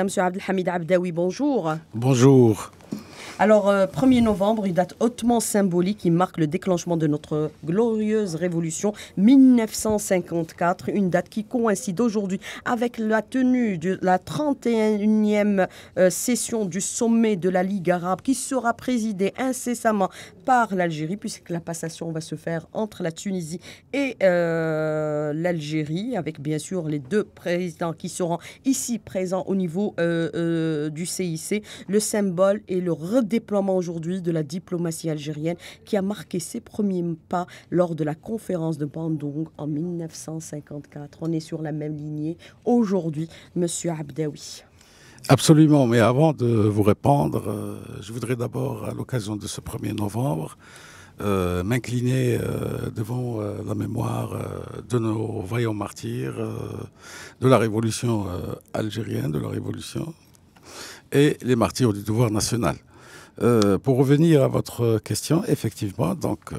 Monsieur Abdelhamid Abdaoui, bonjour. Bonjour. Alors, 1er euh, novembre, une date hautement symbolique qui marque le déclenchement de notre glorieuse révolution 1954, une date qui coïncide aujourd'hui avec la tenue de la 31e euh, session du sommet de la Ligue arabe qui sera présidée incessamment par l'Algérie, puisque la passation va se faire entre la Tunisie et euh, l'Algérie, avec bien sûr les deux présidents qui seront ici présents au niveau du CIC. Le symbole et le déploiement aujourd'hui de la diplomatie algérienne qui a marqué ses premiers pas lors de la conférence de Bandung en 1954. On est sur la même lignée aujourd'hui, Monsieur Abdaoui. Absolument, mais avant de vous répondre, euh, je voudrais d'abord, à l'occasion de ce 1er novembre, euh, m'incliner euh, devant la mémoire de nos vaillants martyrs de la révolution algérienne, de la révolution, et les martyrs du devoir national. Euh, pour revenir à votre question, effectivement, donc euh,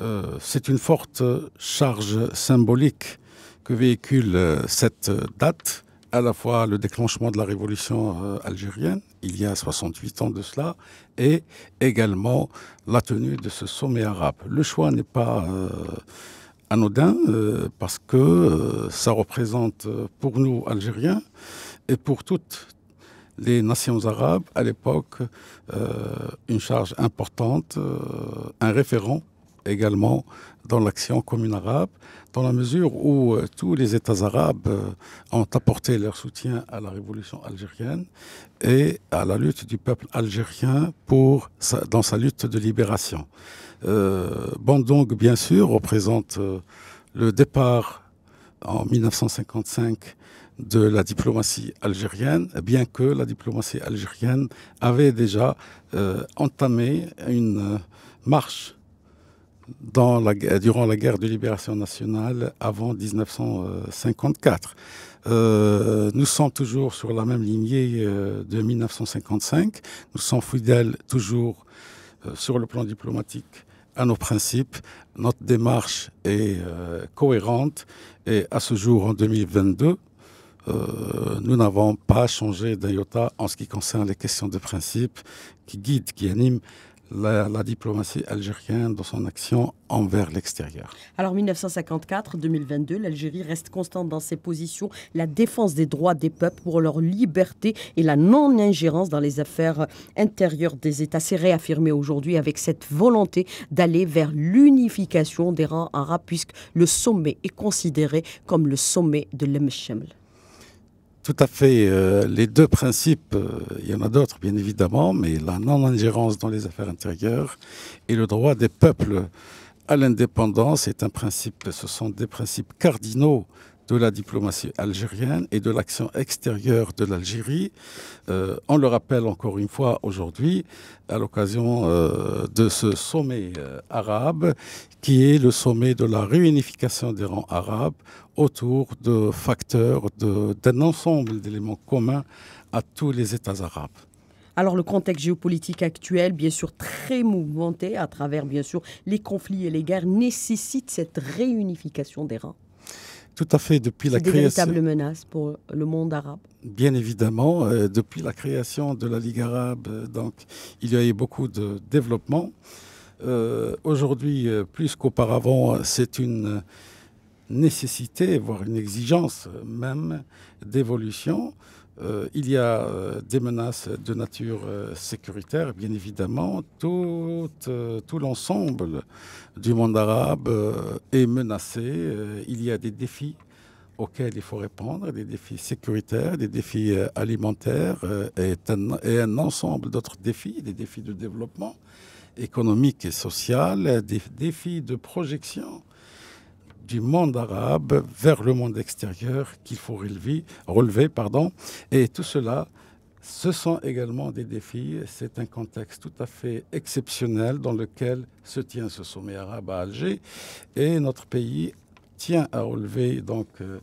euh, c'est une forte charge symbolique que véhicule cette date, à la fois le déclenchement de la révolution algérienne, il y a 68 ans de cela, et également la tenue de ce sommet arabe. Le choix n'est pas anodin parce que ça représente pour nous Algériens et pour toutes les nations arabes, à l'époque, euh, une charge importante, euh, un référent également dans l'action commune arabe, dans la mesure où euh, tous les États arabes ont apporté leur soutien à la révolution algérienne et à la lutte du peuple algérien dans sa lutte de libération. Bandung, bien sûr, représente le départ en 1955 de la diplomatie algérienne, bien que la diplomatie algérienne avait déjà euh, entamé une marche dans la, durant la guerre de libération nationale avant 1954. Euh, nous sommes toujours sur la même lignée euh, de 1955. Nous sommes fidèles toujours sur le plan diplomatique à nos principes. Notre démarche est cohérente et à ce jour, en 2022, euh, nous n'avons pas changé d'un iota en ce qui concerne les questions de principe qui guident, qui animent la, diplomatie algérienne dans son action envers l'extérieur. Alors 1954-2022, l'Algérie reste constante dans ses positions, la défense des droits des peuples pour leur liberté et la non-ingérence dans les affaires intérieures des États. C'est réaffirmé aujourd'hui avec cette volonté d'aller vers l'unification des rangs arabes puisque le sommet est considéré comme le sommet de l'Emshamel. Tout à fait. Euh, les deux principes, euh, il y en a d'autres bien évidemment, mais la non-ingérence dans les affaires intérieures et le droit des peuples à l'indépendance est un principe, ce sont des principes cardinaux de la diplomatie algérienne et de l'action extérieure de l'Algérie. Euh, on le rappelle encore une fois aujourd'hui à l'occasion de ce sommet arabe qui est le sommet de la réunification des rangs arabes autour de facteurs, d'un ensemble d'éléments communs à tous les États arabes. Alors le contexte géopolitique actuel, bien sûr très mouvementé à travers bien sûr les conflits et les guerres, nécessite cette réunification des rangs. Tout à fait, depuis la création. Véritable menace pour le monde arabe. Bien évidemment, euh, depuis la création de la Ligue arabe, euh, donc il y a eu beaucoup de développement. Euh, aujourd'hui, plus qu'auparavant, c'est une nécessité, voire une exigence même d'évolution. Euh, il y a euh, des menaces de nature euh, sécuritaire, bien évidemment. Tout, l'ensemble du monde arabe est menacé. il y a des défis auxquels il faut répondre, des défis sécuritaires, des défis alimentaires et un ensemble d'autres défis, des défis de développement économique et social, des défis de projection du monde arabe vers le monde extérieur qu'il faut relever. Et tout cela, ce sont également des défis. C'est un contexte tout à fait exceptionnel dans lequel se tient ce sommet arabe à Alger. Et notre pays tient à relever donc euh,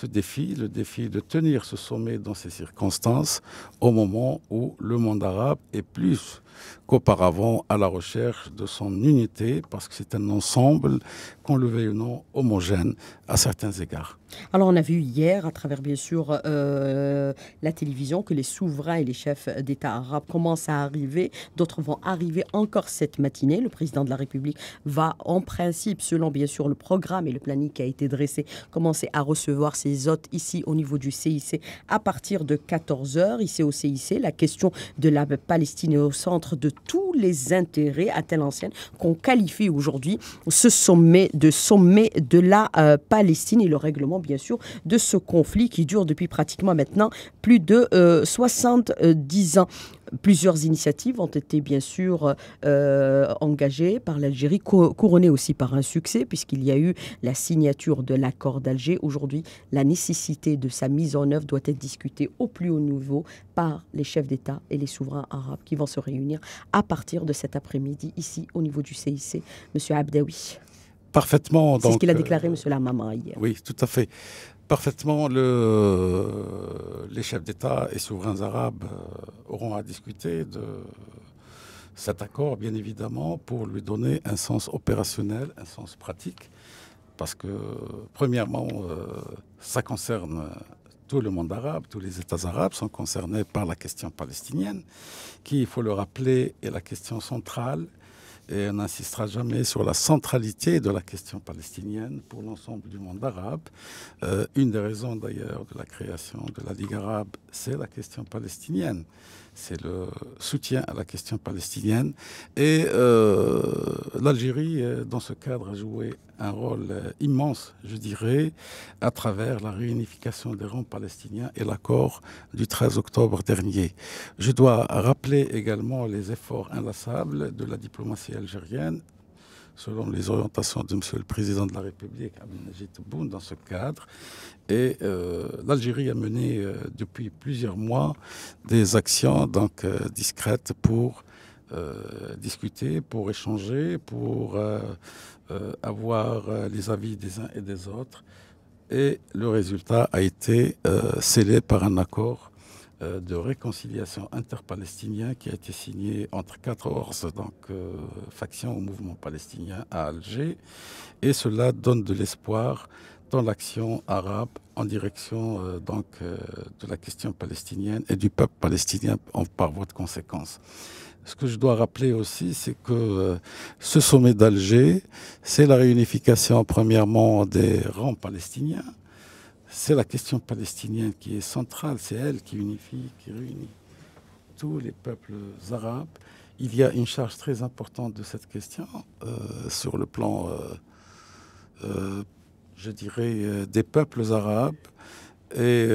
ce défi, le défi de tenir ce sommet dans ces circonstances au moment où le monde arabe est plus qu'auparavant à la recherche de son unité parce que c'est un ensemble, qu'on le veuille ou non, homogène à certains égards. Alors on a vu hier, à travers bien sûr euh, la télévision, que les souverains et les chefs d'État arabes commencent à arriver. D'autres vont arriver encore cette matinée. Le président de la République va en principe, selon bien sûr le programme et le planning qui a été dressé, commencer à recevoir ses hôtes ici au niveau du CIC à partir de 14h. Ici au CIC, la question de la Palestine est au centre de tous les intérêts, à telle ancienne, qu'on qualifie aujourd'hui ce sommet de sommet de la euh, Palestine et le règlement bien sûr, de ce conflit qui dure depuis pratiquement maintenant plus de 70 euh, ans. Plusieurs initiatives ont été bien sûr euh, engagées par l'Algérie, couronnées aussi par un succès, puisqu'il y a eu la signature de l'accord d'Alger. Aujourd'hui, la nécessité de sa mise en œuvre doit être discutée au plus haut niveau par les chefs d'État et les souverains arabes qui vont se réunir à partir de cet après-midi ici au niveau du CIC. Monsieur Abdaoui. Parfaitement. C'est ce qu'il a déclaré, M. Lamama, hier. Oui, tout à fait. Parfaitement, le, les chefs d'État et souverains arabes euh, auront à discuter de cet accord, bien évidemment, pour lui donner un sens opérationnel, un sens pratique. Parce que, premièrement, euh, ça concerne tout le monde arabe, tous les États arabes sont concernés par la question palestinienne, qui, il faut le rappeler, est la question centrale et on n'insistera jamais sur la centralité de la question palestinienne pour l'ensemble du monde arabe. Euh, une des raisons d'ailleurs de la création de la Ligue arabe, c'est la question palestinienne c'est le soutien à la question palestinienne. Et euh, l'Algérie, dans ce cadre, a joué un rôle euh, immense, je dirais, à travers la réunification des rangs palestiniens et l'accord du 13 octobre dernier. Je dois rappeler également les efforts inlassables de la diplomatie algérienne selon les orientations de M. le Président de la République, Abdelmajid Tebboune, dans ce cadre. Et euh, l'Algérie a mené euh, depuis plusieurs mois des actions donc, euh, discrètes pour discuter, pour échanger, pour avoir les avis des uns et des autres. Et le résultat a été scellé par un accord de réconciliation interpalestinien qui a été signé entre 14 donc, euh, factions au mouvement palestinien à Alger. Et cela donne de l'espoir dans l'action arabe en direction euh, donc, de la question palestinienne et du peuple palestinien en, par voie de conséquence. Ce que je dois rappeler aussi, c'est que ce sommet d'Alger, c'est la réunification premièrement des rangs palestiniens, c'est la question palestinienne qui est centrale, c'est elle qui unifie, qui réunit tous les peuples arabes. Il y a une charge très importante de cette question euh, sur le plan, euh, euh, je dirais, des peuples arabes. Et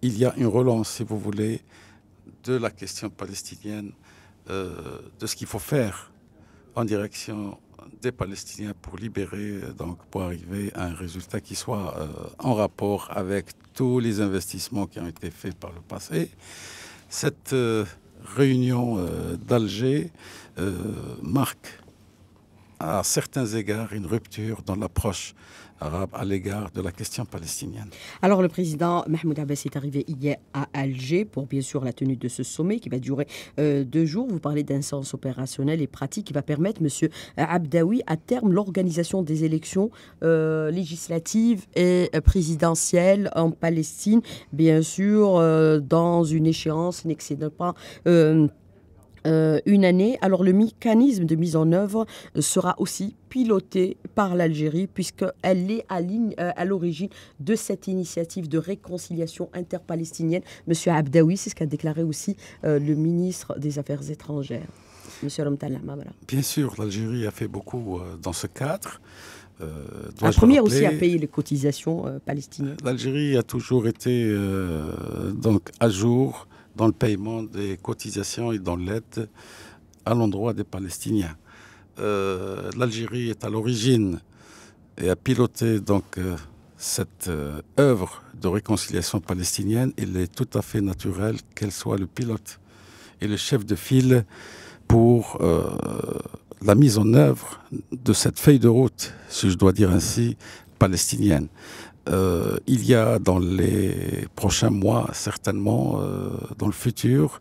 il y a une relance, si vous voulez, de la question palestinienne, de ce qu'il faut faire en direction des Palestiniens pour libérer, donc pour arriver à un résultat qui soit euh, en rapport avec tous les investissements qui ont été faits par le passé. Cette euh, réunion euh, d'Alger marque à certains égards une rupture dans l'approche arabe à l'égard de la question palestinienne. Alors le président Mahmoud Abbas est arrivé hier à Alger pour bien sûr la tenue de ce sommet qui va durer euh, deux jours. Vous parlez d'un sens opérationnel et pratique qui va permettre, Monsieur Abdaoui, à terme l'organisation des élections euh, législatives et présidentielles en Palestine, bien sûr euh, dans une échéance n'excédant pas euh, une année. Alors le mécanisme de mise en œuvre sera aussi piloté par l'Algérie puisqu'elle est à, euh, à l'origine de cette initiative de réconciliation interpalestinienne. Monsieur Abdaoui, c'est ce qu'a déclaré aussi euh, le ministre des Affaires étrangères. Monsieur Romtal Bien sûr, l'Algérie a fait beaucoup dans ce cadre. la première aussi à payer les cotisations palestiniennes. L'Algérie a toujours été donc à jour dans le paiement des cotisations et dans l'aide à l'endroit des Palestiniens. Euh, L'Algérie est à l'origine et a piloté donc euh, cette euh, œuvre de réconciliation palestinienne. Il est tout à fait naturel qu'elle soit le pilote et le chef de file pour la mise en œuvre de cette feuille de route, si je dois dire ainsi, palestinienne. Euh, il y a dans les prochains mois, certainement, euh, dans le futur,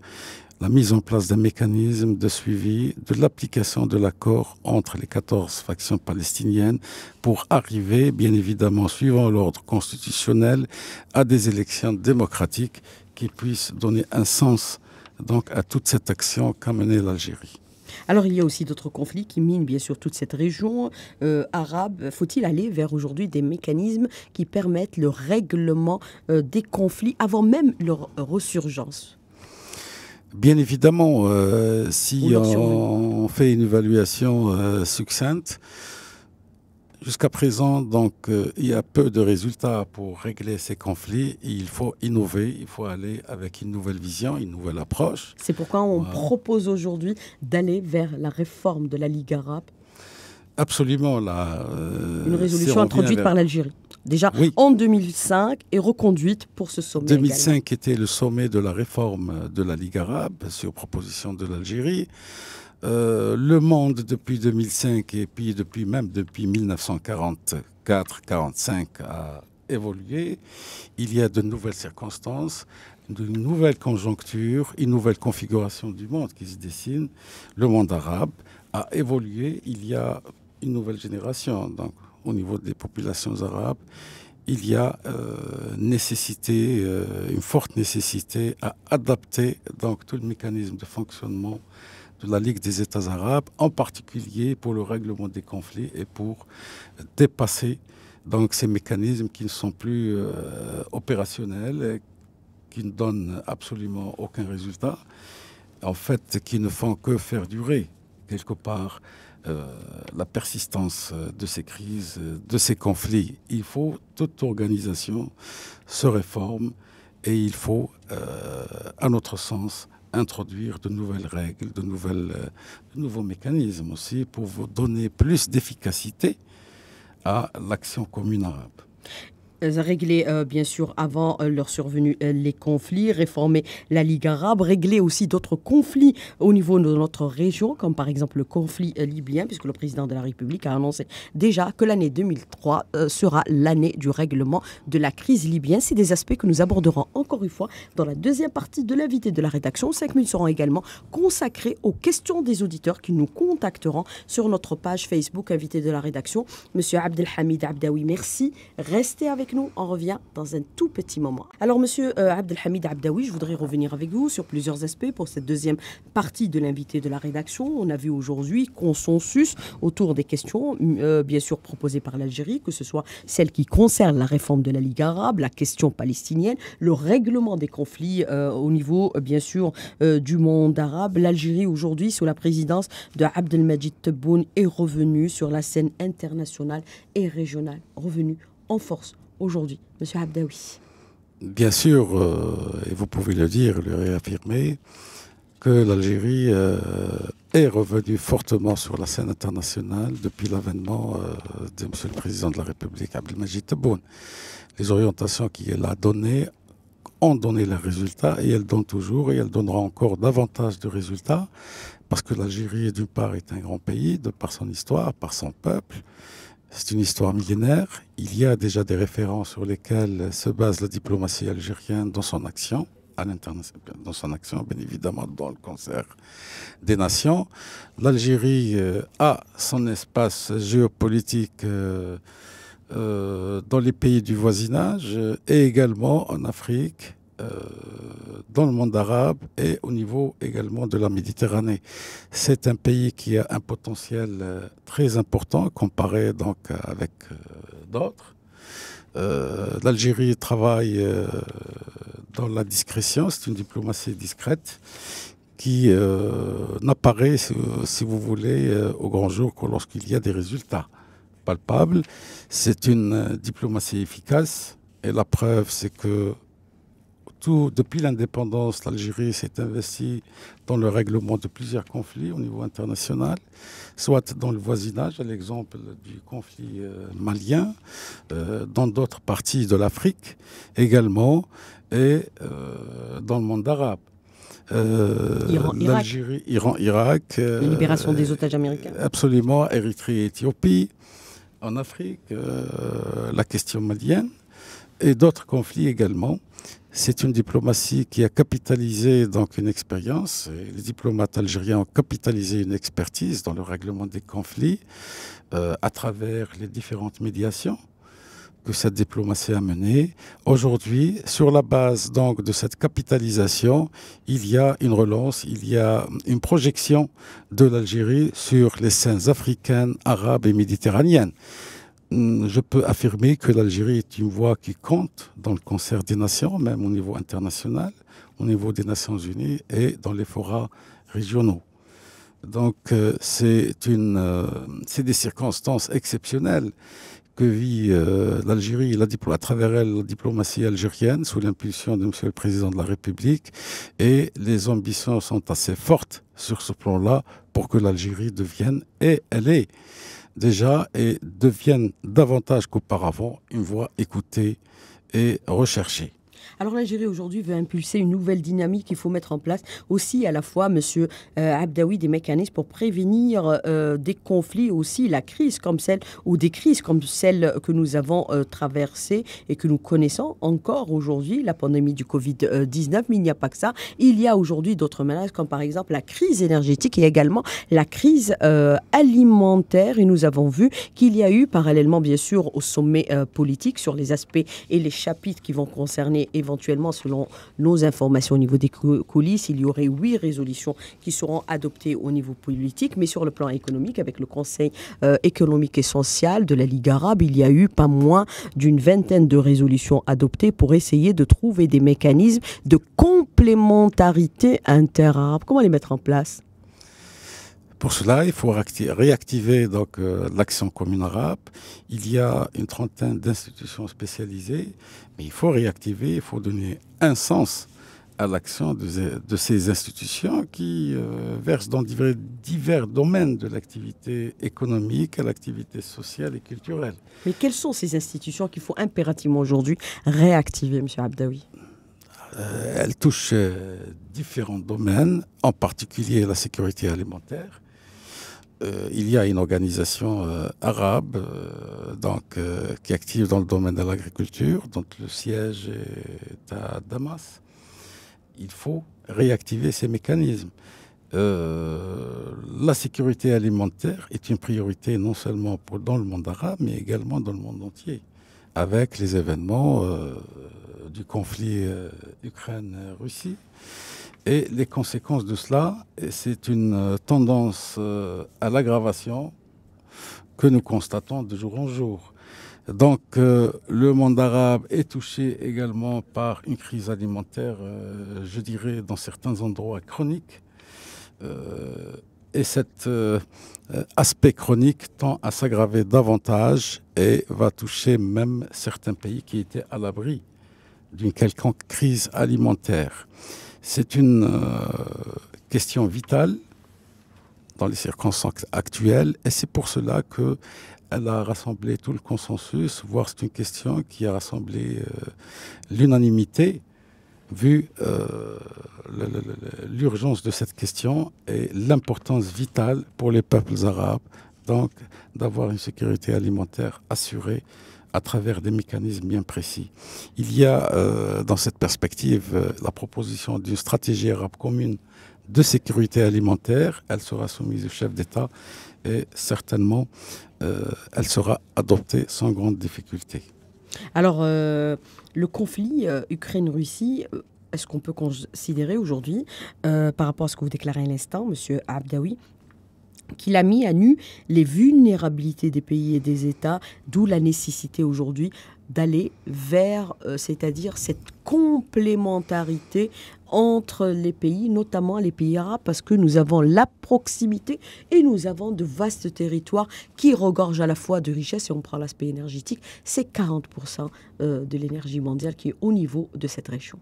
la mise en place d'un mécanisme de suivi de l'application de l'accord entre les 14 factions palestiniennes pour arriver, bien évidemment, suivant l'ordre constitutionnel, à des élections démocratiques qui puissent donner un sens donc à toute cette action qu'a menée l'Algérie. Alors il y a aussi d'autres conflits qui minent bien sûr toute cette région euh, arabe. Faut-il aller vers aujourd'hui des mécanismes qui permettent le règlement euh, des conflits avant même leur resurgence Bien évidemment, euh, si on, fait une évaluation succincte, Jusqu'à présent, donc, euh, il y a peu de résultats pour régler ces conflits. Il faut innover, il faut aller avec une nouvelle vision, une nouvelle approche. C'est pourquoi on propose aujourd'hui d'aller vers la réforme de la Ligue arabe. Absolument. La, euh, une résolution introduite par l'Algérie. Déjà en 2005 et reconduite pour ce sommet. 2005 était le sommet de la réforme de la Ligue arabe sur proposition de l'Algérie. Euh, le monde depuis 2005 et puis depuis même depuis 1944-45 a évolué. Il y a de nouvelles circonstances, de nouvelles conjonctures, une nouvelle configuration du monde qui se dessine. Le monde arabe a évolué. Il y a une nouvelle génération. Donc, au niveau des populations arabes, il y a euh, nécessité, euh, une forte nécessité à adapter donc tout le mécanisme de fonctionnement la Ligue des États arabes, en particulier pour le règlement des conflits et pour dépasser donc ces mécanismes qui ne sont plus euh, opérationnels, qui ne donnent absolument aucun résultat, en fait, qui ne font que faire durer quelque part euh, la persistance de ces crises, de ces conflits. Il faut toute organisation se réforme et il faut, euh, à notre sens, introduire de nouvelles règles, euh, de nouveaux mécanismes aussi pour vous donner plus d'efficacité à l'action commune arabe régler euh, bien sûr avant euh, leur survenue euh, les conflits, réformer la Ligue arabe, régler aussi d'autres conflits au niveau de notre région, comme par exemple le conflit libyen, puisque le président de la République a annoncé déjà que l'année 2003 sera l'année du règlement de la crise libyenne. C'est des aspects que nous aborderons encore une fois dans la deuxième partie de l'invité de la rédaction. Cinq minutes seront également consacrées aux questions des auditeurs qui nous contacteront sur notre page Facebook invité de la rédaction. Monsieur Abdelhamid Abdaoui, merci. Restez avec nous. On revient dans un tout petit moment. Alors, monsieur euh, Abdelhamid Abdaoui, je voudrais revenir avec vous sur plusieurs aspects pour cette deuxième partie de l'invité de la rédaction. On a vu aujourd'hui consensus autour des questions, euh, bien sûr proposées par l'Algérie, que ce soit celles qui concernent la réforme de la Ligue arabe, la question palestinienne, le règlement des conflits euh, au niveau, bien sûr, du monde arabe. L'Algérie, aujourd'hui, sous la présidence de Abdelmajid Tebboune, est revenue sur la scène internationale et régionale, revenue en force aujourd'hui, Monsieur Abdaoui Bien sûr, euh, et vous pouvez le dire, le réaffirmer, que l'Algérie euh, est revenue fortement sur la scène internationale depuis l'avènement euh, de Monsieur le Président de la République, Abdelmajid Tebboune. Les orientations qu'il a données ont donné les résultats et elles donnent toujours et elles donneront encore davantage de résultats parce que l'Algérie, d'une part, est un grand pays, de par son histoire, par son peuple, c'est une histoire millénaire. Il y a déjà des références sur lesquelles se base la diplomatie algérienne dans son action, à dans son action, bien évidemment, dans le concert des nations. L'Algérie euh, a son espace géopolitique euh, euh, dans les pays du voisinage et également en Afrique dans le monde arabe et au niveau également de la Méditerranée. C'est un pays qui a un potentiel euh, très important comparé donc avec euh, d'autres. L'Algérie travaille dans la discrétion, c'est une diplomatie discrète qui n'apparaît, si vous voulez, au grand jour que lorsqu'il y a des résultats palpables. C'est une diplomatie efficace et la preuve, c'est que depuis l'indépendance, l'Algérie s'est investie dans le règlement de plusieurs conflits au niveau international, soit dans le voisinage, à l'exemple du conflit euh, malien, euh, dans d'autres parties de l'Afrique également, et euh, dans le monde arabe. L'Algérie, Iran, Irak. La libération des otages américains. Absolument, Érythrée, Éthiopie. En Afrique, la question malienne. Et d'autres conflits également. C'est une diplomatie qui a capitalisé donc une expérience. Les diplomates algériens ont capitalisé une expertise dans le règlement des conflits euh, à travers les différentes médiations que cette diplomatie a menées. Aujourd'hui, sur la base donc de cette capitalisation, il y a une relance, il y a une projection de l'Algérie sur les scènes africaines, arabes et méditerranéennes. Mm, je peux affirmer que l'Algérie est une voix qui compte dans le concert des nations, même au niveau international, au niveau des Nations Unies et dans les forats régionaux. Donc euh, euh, c'est des circonstances exceptionnelles que vit euh, l'Algérie à travers elle la diplomatie algérienne sous l'impulsion de Monsieur le Président de la République et les ambitions sont assez fortes sur ce plan-là pour que l'Algérie devienne et elle est déjà et deviennent davantage qu'auparavant une voix écoutée et recherchée. Alors l'Algérie aujourd'hui veut impulser une nouvelle dynamique qu'il faut mettre en place aussi à la fois, Monsieur euh, Abdaoui, des mécanismes pour prévenir euh, des conflits aussi, la crise comme celle ou des crises comme celle que nous avons euh, traversée et que nous connaissons encore aujourd'hui, la pandémie du Covid-19. Mais il n'y a pas que ça. Il y a aujourd'hui d'autres menaces comme par exemple la crise énergétique et également la crise alimentaire. Et nous avons vu qu'il y a eu parallèlement bien sûr au sommet politique sur les aspects et les chapitres qui vont concerner éventuellement, selon nos informations au niveau des coulisses, il y aurait huit résolutions qui seront adoptées au niveau politique, mais sur le plan économique, avec le Conseil euh, économique et social de la Ligue arabe, il y a eu pas moins d'une vingtaine de résolutions adoptées pour essayer de trouver des mécanismes de complémentarité interarabe. Comment les mettre en place? Pour cela, il faut réactiver donc euh, l'action commune arabe. Il y a une trentaine d'institutions spécialisées, mais il faut réactiver, il faut donner un sens à l'action de, ces institutions qui euh, versent dans divers, divers domaines de l'activité économique, à l'activité sociale et culturelle. Mais quelles sont ces institutions qu'il faut impérativement aujourd'hui réactiver, M. Abdaoui? Euh, Elles touchent différents domaines, en particulier la sécurité alimentaire, euh, il y a une organisation euh, arabe euh, donc, qui est active dans le domaine de l'agriculture, dont le siège est à Damas. Il faut réactiver ces mécanismes. la sécurité alimentaire est une priorité non seulement dans le monde arabe, mais également dans le monde entier, avec les événements du conflit Ukraine-Russie. Et les conséquences de cela, c'est une euh, tendance euh, à l'aggravation que nous constatons de jour en jour. Donc euh, le monde arabe est touché également par une crise alimentaire, je dirais, dans certains endroits chroniques. et cet aspect chronique tend à s'aggraver davantage et va toucher même certains pays qui étaient à l'abri d'une quelconque crise alimentaire. C'est une euh, question vitale dans les circonstances actuelles et c'est pour cela qu'elle a rassemblé tout le consensus, voire c'est une question qui a rassemblé euh, l'unanimité vu euh, l'urgence de cette question et l'importance vitale pour les peuples arabes, donc d'avoir une sécurité alimentaire assurée à travers des mécanismes bien précis. Il y a euh, dans cette perspective euh, la proposition d'une stratégie arabe commune de sécurité alimentaire. Elle sera soumise au chef d'État et certainement euh, elle sera adoptée sans grande difficulté. Alors, le conflit Ukraine-Russie, est-ce qu'on peut considérer aujourd'hui, par rapport à ce que vous déclarez à l'instant, Monsieur Abdaoui, qu'il a mis à nu les vulnérabilités des pays et des États, d'où la nécessité aujourd'hui d'aller vers, euh, c'est-à-dire cette complémentarité entre les pays, notamment les pays arabes, parce que nous avons la proximité et nous avons de vastes territoires qui regorgent à la fois de richesses, et on prend l'aspect énergétique, c'est 40% euh, de l'énergie mondiale qui est au niveau de cette région.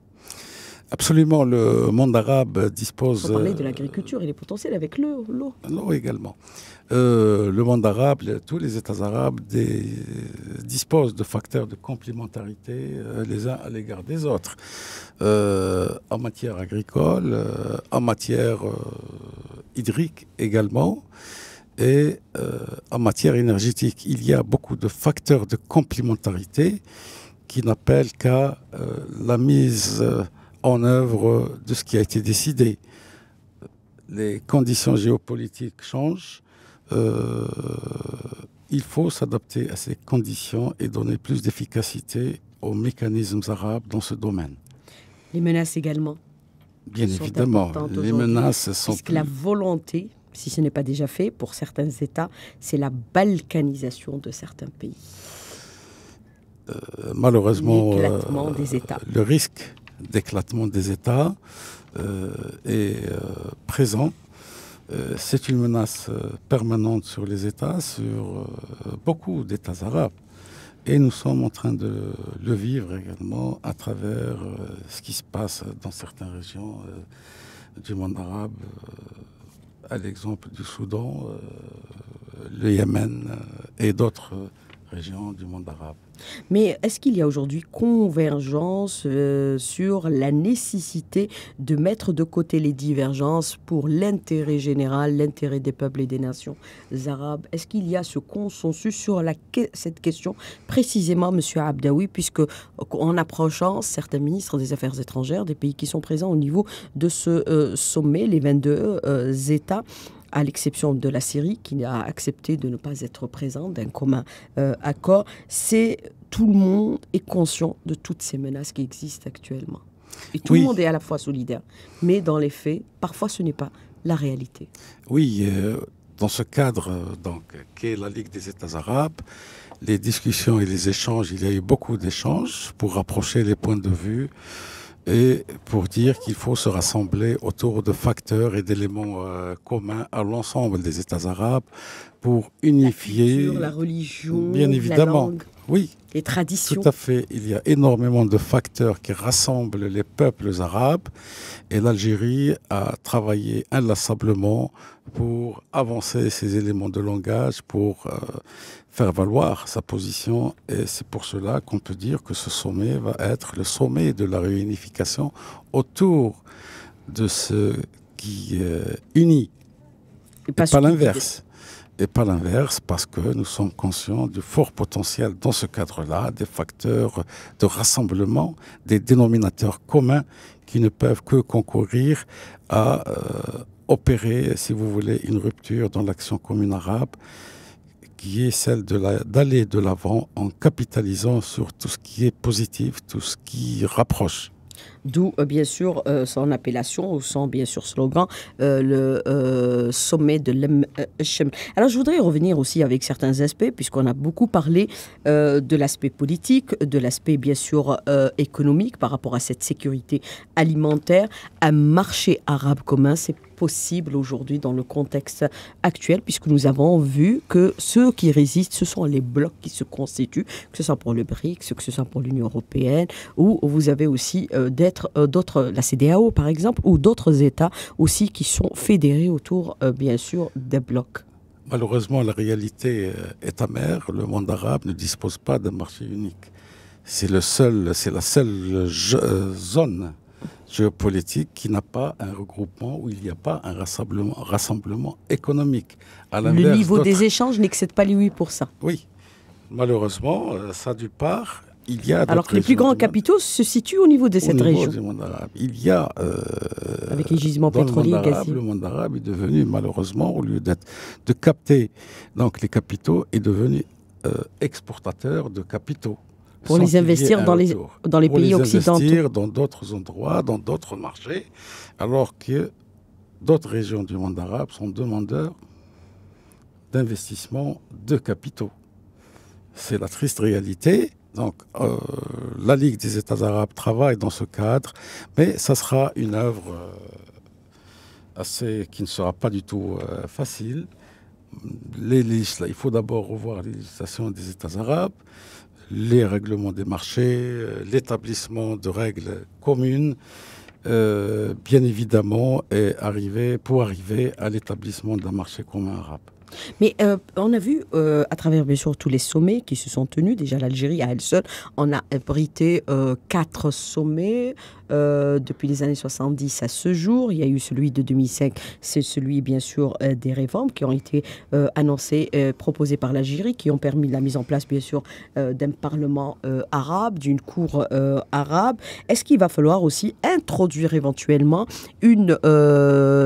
Absolument, le monde arabe dispose. On parlait de l'agriculture et les potentiels avec l'eau. L'eau également. Euh, le monde arabe, tous les États arabes disposent de facteurs de complémentarité euh, les uns à l'égard des autres. Euh, en matière agricole, en matière hydrique également, et en matière énergétique. Il y a beaucoup de facteurs de complémentarité qui n'appelle qu'à la mise en œuvre de ce qui a été décidé. Les conditions géopolitiques changent. il faut s'adapter à ces conditions et donner plus d'efficacité aux mécanismes arabes dans ce domaine. Les menaces également. Bien évidemment, les menaces sont. Puisque la volonté, si ce n'est pas déjà fait pour certains États, c'est la balkanisation de certains pays. Euh, malheureusement, euh, des États. le risque d'éclatement des États euh, est présent. c'est une menace permanente sur les États, sur beaucoup d'États arabes. Et nous sommes en train de le vivre également à travers euh, ce qui se passe dans certaines régions euh, du monde arabe, euh, à l'exemple du Soudan, le Yémen et d'autres Mais est-ce qu'il y a aujourd'hui convergence euh, sur la nécessité de mettre de côté les divergences pour l'intérêt général, l'intérêt des peuples et des nations arabes? Est-ce qu'il y a ce consensus sur cette question précisément, Monsieur Abdaoui, puisque en approchant certains ministres des Affaires étrangères des pays qui sont présents au niveau de ce euh, sommet, les 22 euh, États, à l'exception de la Syrie qui a accepté de ne pas être présent d'un commun euh, accord, c'est tout le monde est conscient de toutes ces menaces qui existent actuellement. Et tout le monde est à la fois solidaire. Mais dans les faits, parfois ce n'est pas la réalité. Oui, euh, dans ce cadre euh, donc, qu'est la Ligue des États arabes, les discussions et les échanges, il y a eu beaucoup d'échanges pour rapprocher les points de vue et pour dire qu'il faut se rassembler autour de facteurs et d'éléments euh, communs à l'ensemble des États arabes pour unifier la, la religion, bien évidemment, la langue, oui, les traditions. Tout à fait. Il y a énormément de facteurs qui rassemblent les peuples arabes et l'Algérie a travaillé inlassablement pour avancer ces éléments de langage, pour euh, faire valoir sa position. Et c'est pour cela qu'on peut dire que ce sommet va être le sommet de la réunification autour de ce qui euh, unit, et pas, l'inverse. Et pas l'inverse, parce que nous sommes conscients du fort potentiel dans ce cadre-là, des facteurs de rassemblement, des dénominateurs communs qui ne peuvent que concourir à euh, opérer, si vous voulez, une rupture dans l'action commune arabe qui est celle d'aller de l'avant en capitalisant sur tout ce qui est positif, tout ce qui rapproche. D'où, euh, bien sûr, euh, son appellation, ou son, bien sûr, slogan, euh, le sommet de l'Em Alors, je voudrais revenir aussi avec certains aspects, puisqu'on a beaucoup parlé de l'aspect politique, de l'aspect, bien sûr, économique par rapport à cette sécurité alimentaire. Un marché arabe commun, c'est possible aujourd'hui dans le contexte actuel, puisque nous avons vu que ceux qui résistent, ce sont les blocs qui se constituent, que ce soit pour le BRICS, que ce soit pour l'Union européenne, ou vous avez aussi euh, euh, d'autres, la CDAO par exemple, ou d'autres États aussi qui sont fédérés autour, euh, bien sûr, des blocs. Malheureusement, la réalité est amère. Le monde arabe ne dispose pas d'un marché unique. C'est le seul, c'est la seule zone géopolitique qui n'a pas un regroupement, où il n'y a pas un rassemblement, rassemblement économique. le niveau des échanges n'excède pas les 8%. Oui, malheureusement, euh, ça du part. Il y a Alors que les plus grands capitaux se situent au niveau de cette au région. Du monde arabe. Il y a. Euh, Avec les gisements pétroliers le Le monde arabe est devenu, malheureusement, au lieu d'être de capter donc, les capitaux, est devenu euh, exportateur de capitaux pour les investir dans les, dans les pays occidentaux. investir dans d'autres endroits, dans d'autres marchés, alors que d'autres régions du monde arabe sont demandeurs d'investissement de capitaux. C'est la triste réalité. Donc, euh, la Ligue des États arabes travaille dans ce cadre, mais ça sera une œuvre euh, assez qui ne sera pas du tout euh, facile. Les, il faut d'abord revoir les législations des États arabes les règlements des marchés, euh, l'établissement de règles communes, euh, bien évidemment, et pour arriver à l'établissement d'un marché commun arabe. Mais euh, on a vu, à travers bien sûr tous les sommets qui se sont tenus, déjà l'Algérie à elle seule, on a abrité quatre sommets depuis les années 70 à ce jour. Il y a eu celui de 2005, c'est celui bien sûr des réformes qui ont été annoncées, proposées par l'Algérie, qui ont permis la mise en place bien sûr d'un parlement arabe, d'une cour arabe. Est-ce qu'il va falloir aussi introduire éventuellement une,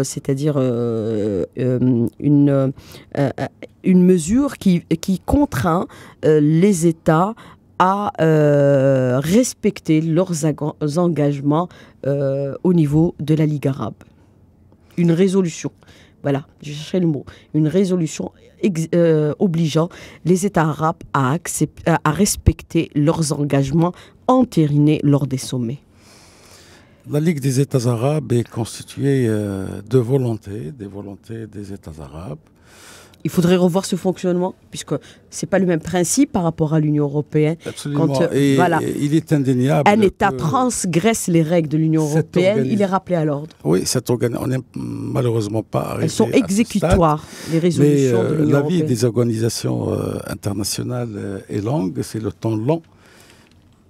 c'est-à-dire une une mesure qui, qui contraint euh, les États à euh, respecter leurs engagements euh, au niveau de la Ligue arabe. Une résolution. Voilà, je cherchais le mot. Une résolution obligeant les États arabes à, à respecter leurs engagements entérinés lors des sommets. La Ligue des États arabes est constituée de volontés, des volontés des États arabes il faudrait revoir ce fonctionnement, puisque ce n'est pas le même principe par rapport à l'Union européenne. Absolument. Euh, et, voilà, il est indéniable. Un État transgresse les règles de l'Union européenne, il est rappelé à l'ordre. Oui, organisation, on n'est malheureusement pas arrivé Elles sont exécutoires, les résolutions de euh, l'Union européenne. La vie des organisations euh, internationales est longue, c'est le temps long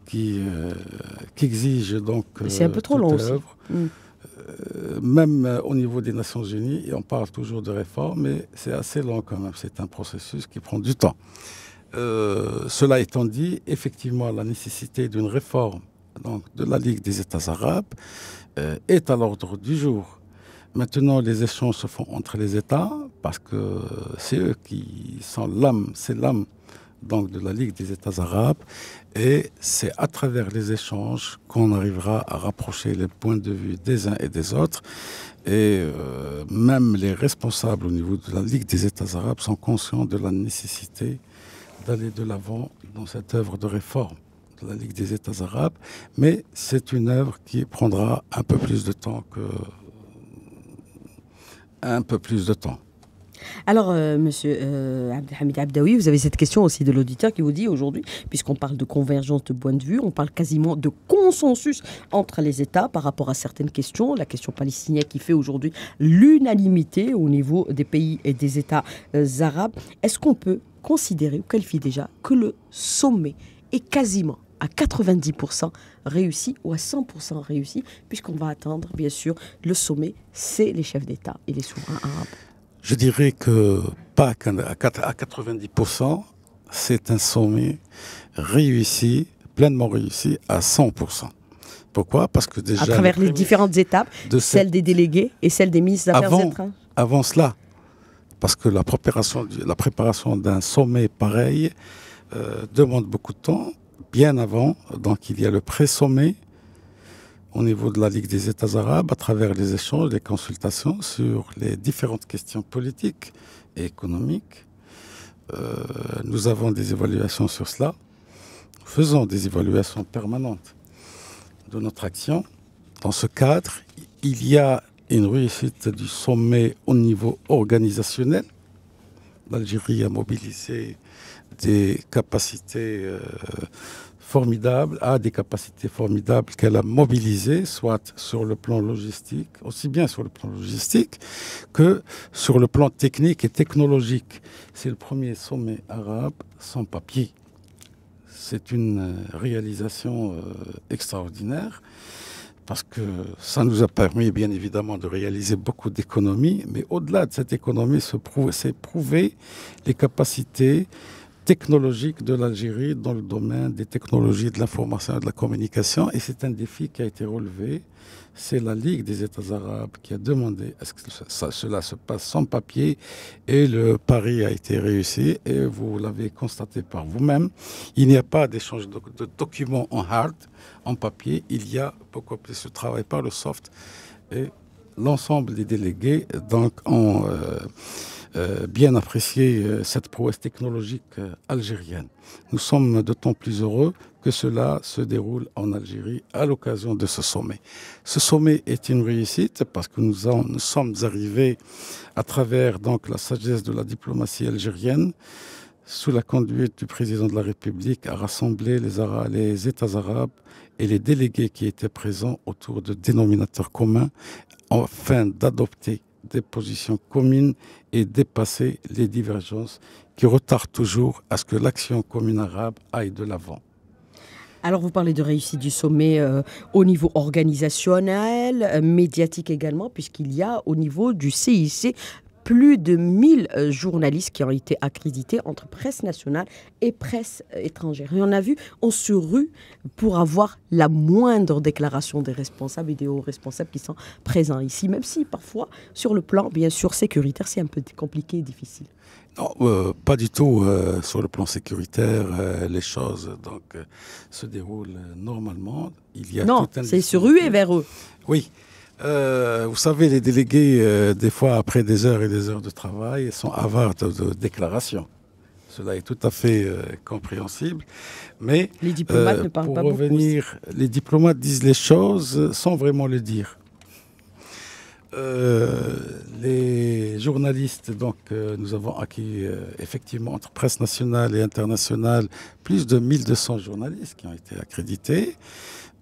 qui, qui exige donc. c'est un peu trop long aussi. Même euh, au niveau des Nations Unies, on parle toujours de réforme, mais c'est assez long quand même. C'est un processus qui prend du temps. Euh, cela étant dit, effectivement, la nécessité d'une réforme donc, de la Ligue des États arabes est à l'ordre du jour. Maintenant, les échanges se font entre les États parce que c'est eux qui sont l'âme, c'est l'âme donc de la Ligue des États arabes. Et c'est à travers les échanges qu'on arrivera à rapprocher les points de vue des uns et des autres. Et euh, même les responsables au niveau de la Ligue des États arabes sont conscients de la nécessité d'aller de l'avant dans cette œuvre de réforme de la Ligue des États arabes. Mais c'est une œuvre qui prendra un peu plus de temps que un peu plus de temps. Alors, euh, monsieur euh, Abdaoui, vous avez cette question aussi de l'auditeur qui vous dit aujourd'hui, puisqu'on parle de convergence de points de vue, on parle quasiment de consensus entre les États par rapport à certaines questions, la question palestinienne qui fait aujourd'hui l'unanimité au niveau des pays et des États euh, arabes. Est-ce qu'on peut considérer ou qualifier déjà que le sommet est quasiment à 90% réussi ou à 100% réussi, puisqu'on va attendre, bien sûr, le sommet, c'est les chefs d'État et les souverains arabes? Je dirais que pas à 90%, c'est un sommet réussi, pleinement réussi à 100%. Pourquoi? Parce que déjà... À travers les différentes étapes, de celle des délégués et celle des ministres d'affaires avant, avant cela, parce que la préparation, la préparation d'un sommet pareil euh, demande beaucoup de temps, bien avant. Donc il y a le pré-sommet, au niveau de la Ligue des États arabes à travers les échanges, les consultations sur les différentes questions politiques et économiques. Euh, nous avons des évaluations sur cela. Nous faisons des évaluations permanentes de notre action. Dans ce cadre, il y a une réussite du sommet au niveau organisationnel. L'Algérie a mobilisé des capacités euh, formidable, a des capacités formidables qu'elle a mobilisées, soit sur le plan logistique, aussi bien sur le plan logistique que sur le plan technique et technologique. C'est le premier sommet arabe sans papier. C'est une euh, réalisation euh, extraordinaire parce que ça nous a permis bien évidemment de réaliser beaucoup d'économies, mais au-delà de cette économie, c'est prouver les capacités technologique de l'Algérie dans le domaine des technologies de l'information et de la communication. Et c'est un défi qui a été relevé. C'est la Ligue des États arabes qui a demandé à ce que cela se passe sans papier et le pari a été réussi et vous l'avez constaté par vous-même. Il n'y a pas d'échange de, documents en hard, en papier. Il y a beaucoup plus de travail par le soft et l'ensemble des délégués donc ont euh, bien apprécié euh, cette prouesse technologique euh, algérienne. Nous sommes d'autant plus heureux que cela se déroule en Algérie à l'occasion de ce sommet. Ce sommet est une réussite parce que nous, sommes arrivés à travers donc la sagesse de la diplomatie algérienne sous la conduite du président de la République, à rassembler les États arabes et les délégués qui étaient présents autour de dénominateurs communs afin d'adopter des positions communes et dépasser les divergences qui retardent toujours à ce que l'action commune arabe aille de l'avant. Alors vous parlez de réussite du sommet euh, au niveau organisationnel, euh, médiatique également, puisqu'il y a au niveau du CIC plus de 1000 euh, journalistes qui ont été accrédités entre presse nationale et presse euh, étrangère. Et on a vu, on se rue pour avoir la moindre déclaration des responsables et des hauts responsables qui sont présents ici, même si parfois, sur le plan, bien sûr, sécuritaire, c'est un peu compliqué et difficile. Non, euh, pas du tout. sur le plan sécuritaire, les choses donc se déroulent normalement. Il y a non, c'est se ruer vers eux. Oui. Euh, vous savez, les délégués, euh, des fois, après des heures et des heures de travail, sont avares de, déclarations. Cela est tout à fait euh, compréhensible. Mais les diplomates ne parlent pour pas revenir, les diplomates disent les choses sans vraiment le dire. les journalistes, donc, nous avons acquis effectivement entre presse nationale et internationale plus de 1200 journalistes qui ont été accrédités.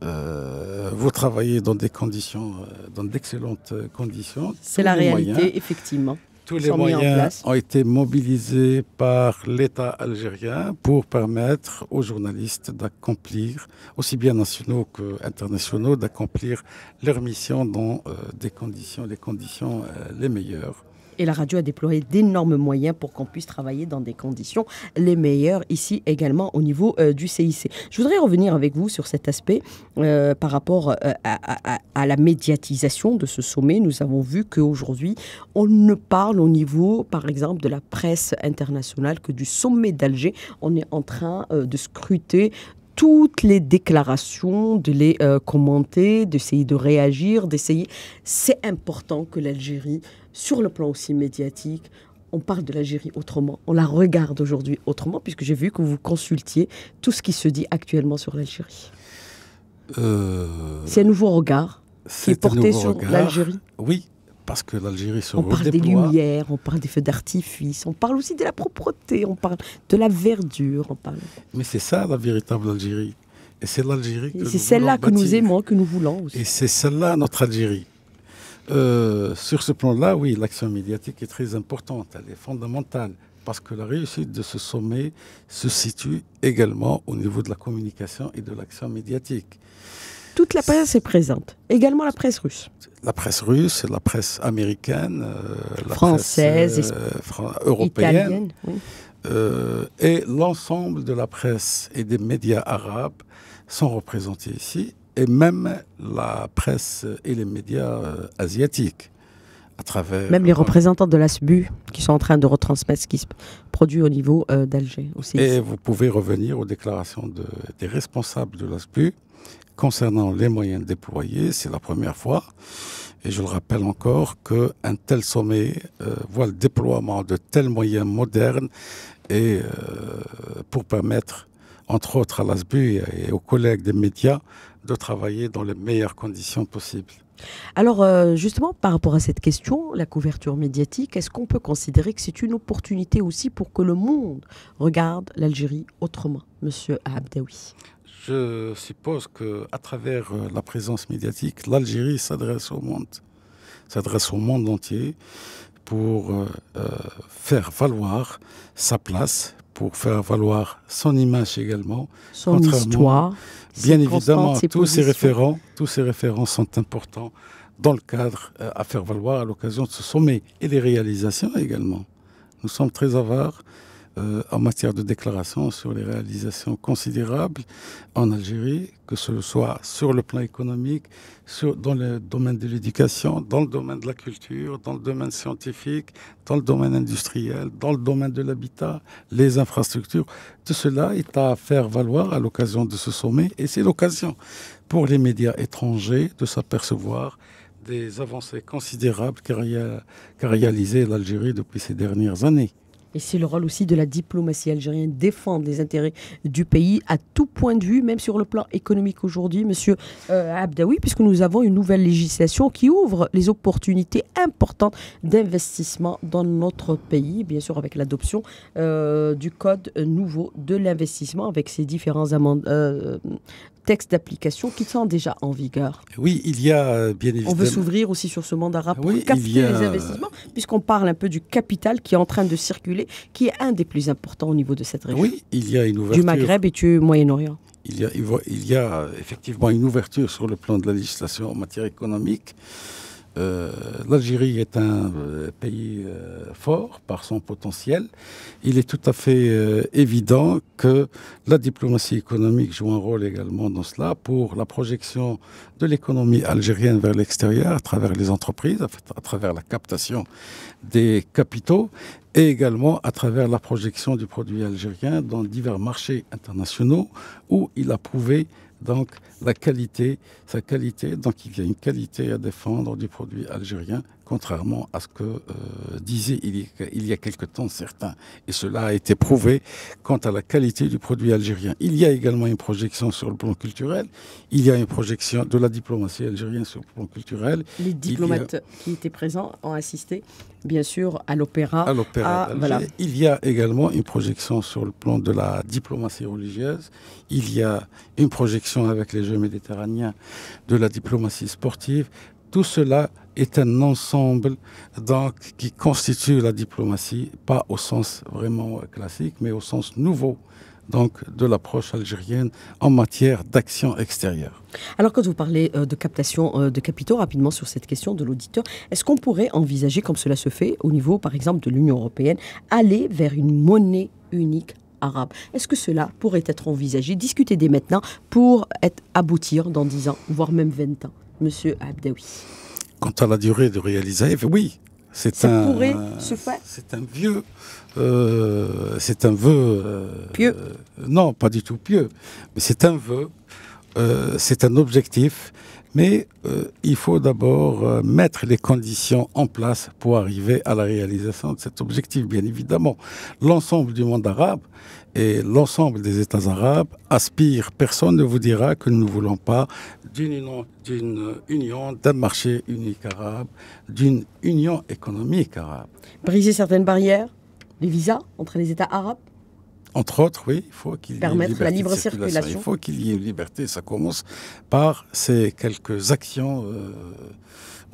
Euh, vous travaillez dans des conditions, euh, dans d'excellentes conditions. C'est la réalité, effectivement. Tous les moyens ont été mobilisés par l'État algérien pour permettre aux journalistes d'accomplir, aussi bien nationaux qu'internationaux, d'accomplir leur mission dans euh, des conditions, les conditions les meilleures. Et la radio a déployé d'énormes moyens pour qu'on puisse travailler dans des conditions les meilleures ici également au niveau euh, du CIC. Je voudrais revenir avec vous sur cet aspect euh, par rapport euh, à, la médiatisation de ce sommet. Nous avons vu qu'aujourd'hui, on ne parle au niveau, par exemple, de la presse internationale que du sommet d'Alger. On est en train de scruter toutes les déclarations, de les commenter, d'essayer de réagir, d'essayer. C'est important que l'Algérie sur le plan aussi médiatique, on parle de l'Algérie autrement, on la regarde aujourd'hui autrement, puisque j'ai vu que vous consultiez tout ce qui se dit actuellement sur l'Algérie. Euh, c'est un nouveau regard qui est porté sur l'Algérie. Oui, parce que l'Algérie se On parle des lumières, on parle des feux d'artifice, on parle aussi de la propreté, on parle de la verdure. On parle... Mais c'est ça la véritable Algérie. Et c'est l'Algérie que C'est celle-là que nous aimons, que nous voulons aussi. Et c'est celle-là notre Algérie. Euh, sur ce plan-là, oui, l'action médiatique est très importante, elle est fondamentale, parce que la réussite de ce sommet se situe également au niveau de la communication et de l'action médiatique. Toute la presse est présente, également la presse russe. La presse russe, la presse américaine, euh, la française, presse, euh, européenne, et l'ensemble de la presse et des médias arabes sont représentés ici et même la presse et les médias euh, asiatiques. À travers, même les représentants de l'ASBU qui sont en train de retransmettre ce qui se produit au niveau euh, d'Alger aussi. Et vous pouvez revenir aux déclarations de, des responsables de l'ASBU concernant les moyens déployés. C'est la première fois. Et je le rappelle encore qu'un tel sommet euh, voit le déploiement de tels moyens modernes et pour permettre, entre autres à l'ASBU et aux collègues des médias, de travailler dans les meilleures conditions possibles. Alors euh, justement, par rapport à cette question, la couverture médiatique, est-ce qu'on peut considérer que c'est une opportunité aussi pour que le monde regarde l'Algérie autrement, Monsieur Abdaoui? Je suppose que à travers euh, la présence médiatique, l'Algérie s'adresse au monde, s'adresse au monde entier pour euh, faire valoir sa place, pour faire valoir son image également, son histoire Bien évidemment, tous ces, référents, tous ces référents sont importants dans le cadre euh, à faire valoir à l'occasion de ce sommet et les réalisations également. Nous sommes très avares euh, en matière de déclaration sur les réalisations considérables en Algérie, que ce soit sur le plan économique, dans le domaine de l'éducation, dans le domaine de la culture, dans le domaine scientifique, dans le domaine industriel, dans le domaine de l'habitat, les infrastructures. Tout cela est à faire valoir à l'occasion de ce sommet et c'est l'occasion pour les médias étrangers de s'apercevoir des avancées considérables qu'a réalisé l'Algérie depuis ces dernières années. Et c'est le rôle aussi de la diplomatie algérienne, défendre les intérêts du pays à tout point de vue, même sur le plan économique aujourd'hui, monsieur euh, Abdaoui, puisque nous avons une nouvelle législation qui ouvre les opportunités importantes d'investissement dans notre pays, bien sûr avec l'adoption euh, du code nouveau de l'investissement, avec ses différents amendes, euh, textes d'application qui sont déjà en vigueur. Oui, il y a euh, bien évidemment. On veut s'ouvrir aussi sur ce mandat pour capter les investissements, puisqu'on parle un peu du capital qui est en train de circuler, qui est un des plus importants au niveau de cette région. Oui, il y a une ouverture. Du Maghreb et du Moyen-Orient. il y, a, il y a effectivement une ouverture sur le plan de la législation en matière économique. Euh, L'Algérie est un euh, pays euh, fort par son potentiel. Il est tout à fait évident que la diplomatie économique joue un rôle également dans cela pour la projection de l'économie algérienne vers l'extérieur à travers les entreprises, à travers la captation des capitaux et également à travers la projection du produit algérien dans divers marchés internationaux où il a prouvé donc la qualité, sa qualité, donc il y a une qualité à défendre du produit algérien, contrairement à ce que euh, disait il y, a, il y, a, quelque temps certains. Et cela a été prouvé quant à la qualité du produit algérien. Il y a également une projection sur le plan culturel, il y a une projection de la diplomatie algérienne sur le plan culturel. Les diplomates qui étaient présents ont assisté bien sûr, à l'opéra. À l'opéra. Voilà. Il y a également une projection sur le plan de la diplomatie religieuse. Il y a une projection avec les Méditerranéens de la diplomatie sportive. Tout cela est un ensemble donc, qui constitue la diplomatie, pas au sens vraiment classique, mais au sens nouveau donc de l'approche algérienne en matière d'action extérieure. Alors quand vous parlez euh, de captation euh, de capitaux, rapidement sur cette question de l'auditeur, est-ce qu'on pourrait envisager, comme cela se fait au niveau par exemple de l'Union européenne, aller vers une monnaie unique arabe Est-ce que cela pourrait être envisagé, discuté dès maintenant pour être, aboutir dans 10 ans, voire même 20 ans Monsieur Abdaoui? Quant à la durée de réalisation, oui, c'est un, pourrait se faire? C'est un vieux, euh, c'est un vœu. Euh, pieux. non, pas du tout pieux, mais c'est un vœu. Euh, c'est un objectif, mais il faut d'abord mettre les conditions en place pour arriver à la réalisation de cet objectif. Bien évidemment, l'ensemble du monde arabe et l'ensemble des États arabes aspirent. Personne ne vous dira que nous ne voulons pas d'une union, d'une union, d'un marché unique arabe, d'une union économique arabe. Briser certaines barrières, les visas entre les États arabes? Entre autres, oui, il faut qu'il y ait une la libre circulation. Il faut qu'il y ait une liberté. Ça commence par ces quelques actions euh,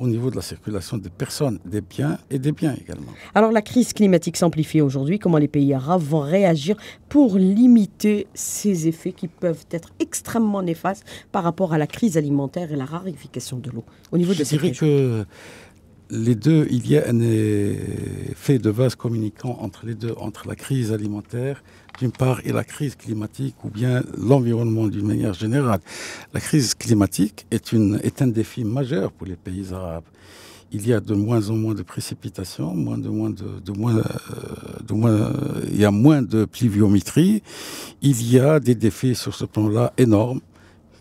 au niveau de la circulation des personnes, des biens et des biens également. Alors la crise climatique s'amplifie aujourd'hui. Comment les pays arabes vont réagir pour limiter ces effets qui peuvent être extrêmement néfastes par rapport à la crise alimentaire et la rarification de l'eau au niveau Je dirais que les deux, il y a un effet de vase communicant entre les deux, entre la crise alimentaire d'une part et la crise climatique ou bien l'environnement d'une manière générale. La crise climatique est, un défi majeur pour les pays arabes. Il y a de moins en moins de précipitations, moins de moins, euh, de moins, il y a moins de pluviométrie. Il y a des défis sur ce plan-là énormes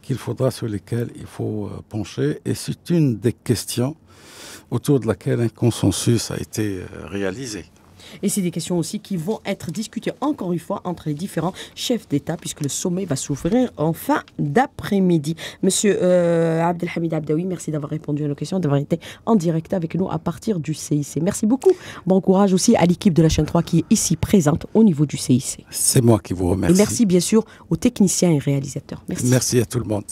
qu'il faudra sur lesquels il faut euh, pencher. Et c'est une des questions autour de laquelle un consensus a été euh, réalisé. Et c'est des questions aussi qui vont être discutées encore une fois entre les différents chefs d'État, puisque le sommet va s'ouvrir en fin d'après-midi. Monsieur euh, Abdelhamid Abdaoui, merci d'avoir répondu à nos questions, d'avoir été en direct avec nous à partir du CIC. Merci beaucoup. Bon courage aussi à l'équipe de la chaîne 3 qui est ici présente au niveau du CIC. C'est moi qui vous remercie. Et merci bien sûr aux techniciens et réalisateurs. Merci. Merci à tout le monde.